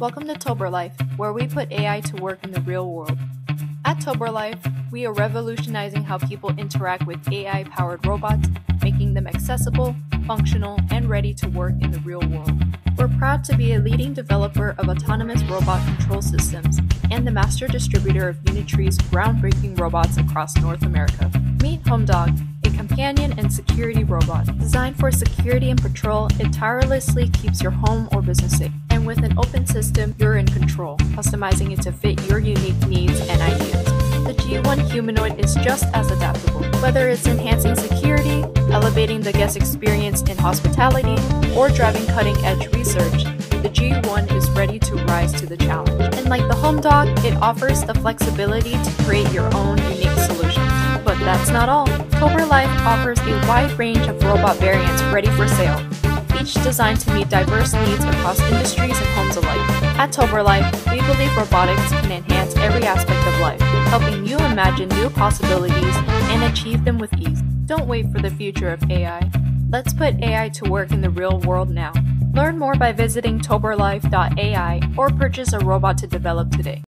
Welcome to Toborlife, where we put AI to work in the real world. At Toborlife, we are revolutionizing how people interact with AI powered robots, making them accessible, functional, and ready to work in the real world. We're proud to be a leading developer of autonomous robot control systems and the master distributor of Unitree's groundbreaking robots across North America. Meet HomeDog, a companion and security robot. Designed for security and patrol, it tirelessly keeps your home or business safe. Control, customizing it to fit your unique needs and ideas. The G1 humanoid is just as adaptable. Whether it's enhancing security, elevating the guest experience in hospitality, or driving cutting edge research, the G1 is ready to rise to the challenge. And like the HomeDog, it offers the flexibility to create your own unique solutions. But that's not all. Toborlife offers a wide range of robot variants ready for sale, each designed to meet diverse needs across industries and homes alike. At Toborlife, we believe robotics can enhance every aspect of life, helping you imagine new possibilities and achieve them with ease. Don't wait for the future of AI. Let's put AI to work in the real world now. Learn more by visiting toborlife.ai or purchase a robot to develop today.